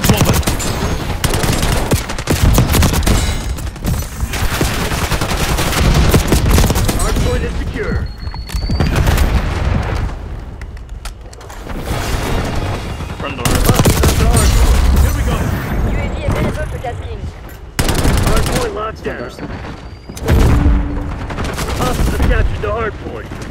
Foot movement. Hardpoint is secure. Front door. That's the hardpoint. Here we go. UAV available for tasking. Hardpoint locked down. Hostiles have captured the hardpoint.